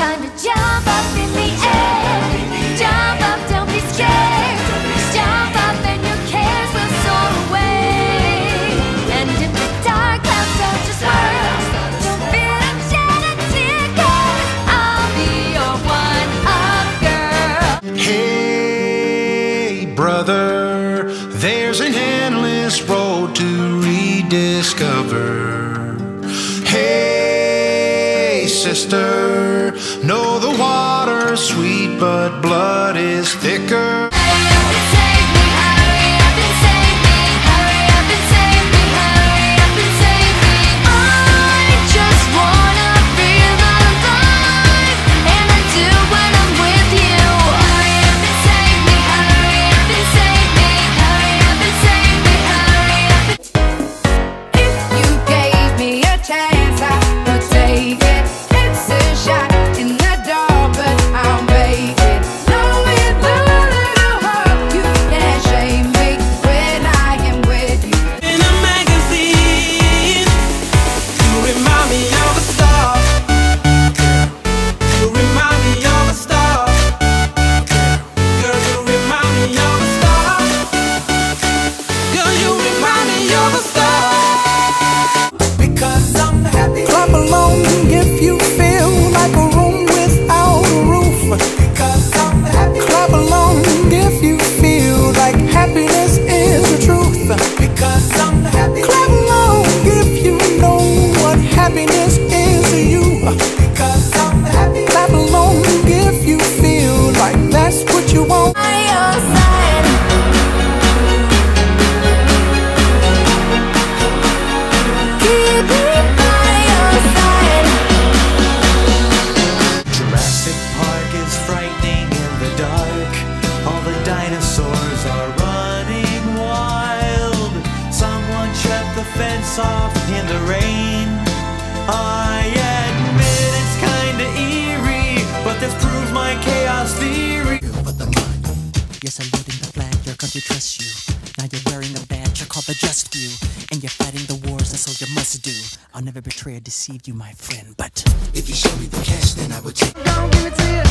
time to jump up in the air. Jump up, don't be scared. Jump up and your cares will soar away. And if the dark clouds start to swirl, don't fear and shed a tear, cause I'll be your one-up girl. Hey, brother, there's an endless road to rediscover. Sister, know the water's sweet, but blood is thicker. The fence off in the rain. I admit it's kinda eerie, but this proves my chaos theory. But the mind, you're saluting the flag, your country trusts you. Now you're wearing a badge, you're called the just few. And you're fighting the wars a soldier must do. I'll never betray or deceive you, my friend, but If you show me the cash, then I would take. Don't give it to you.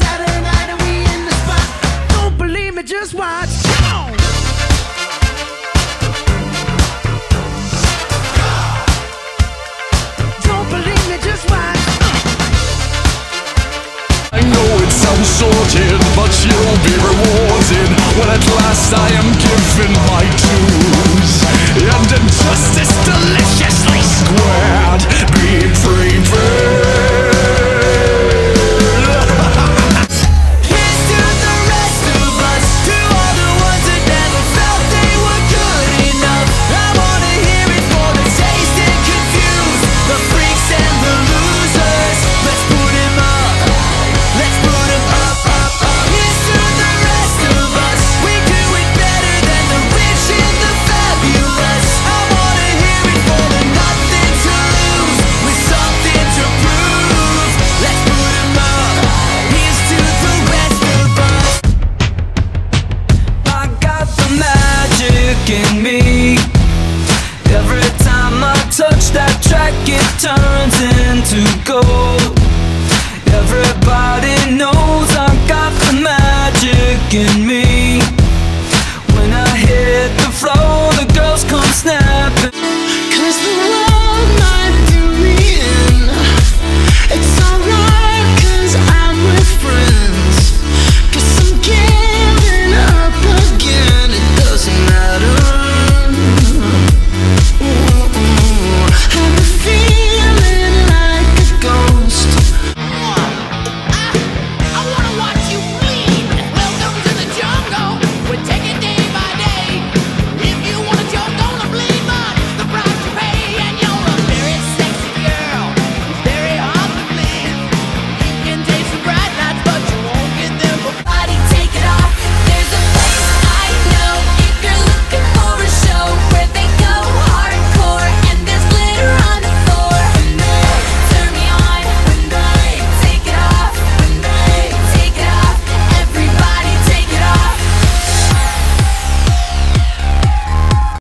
Saturday night and we in the spot. Don't believe me, just watch. Be rewarded when at last I am given my dues. And injustice to go. Everybody knows I've got the magic in me.